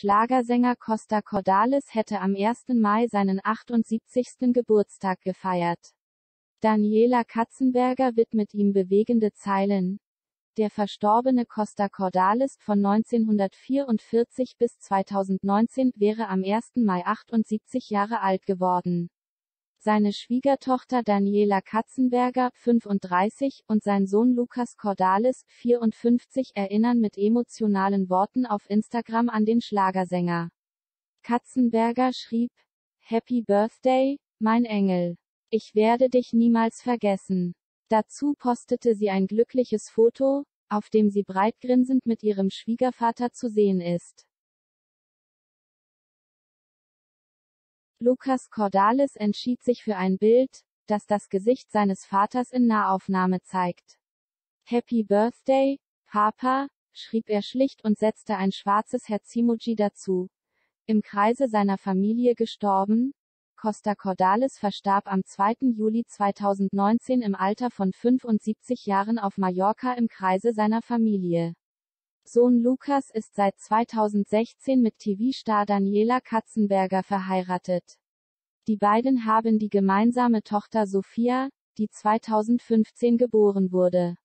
Schlagersänger Costa Cordalis hätte am 1. Mai seinen 78. Geburtstag gefeiert. Daniela Katzenberger widmet ihm bewegende Zeilen. Der verstorbene Costa Cordalis von 1944 bis 2019 wäre am 1. Mai 78 Jahre alt geworden. Seine Schwiegertochter Daniela Katzenberger, 35, und sein Sohn Lukas Cordalis, 54, erinnern mit emotionalen Worten auf Instagram an den Schlagersänger. Katzenberger schrieb, Happy Birthday, mein Engel. Ich werde dich niemals vergessen. Dazu postete sie ein glückliches Foto, auf dem sie breitgrinsend mit ihrem Schwiegervater zu sehen ist. Lucas Cordalis entschied sich für ein Bild, das das Gesicht seines Vaters in Nahaufnahme zeigt. Happy Birthday, Papa, schrieb er schlicht und setzte ein schwarzes Herz-Emoji dazu. Im Kreise seiner Familie gestorben? Costa Cordalis verstarb am 2. Juli 2019 im Alter von 75 Jahren auf Mallorca im Kreise seiner Familie. Sohn Lukas ist seit 2016 mit TV-Star Daniela Katzenberger verheiratet. Die beiden haben die gemeinsame Tochter Sophia, die 2015 geboren wurde.